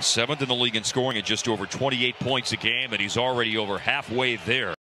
Seventh in the league in scoring at just over 28 points a game, and he's already over halfway there.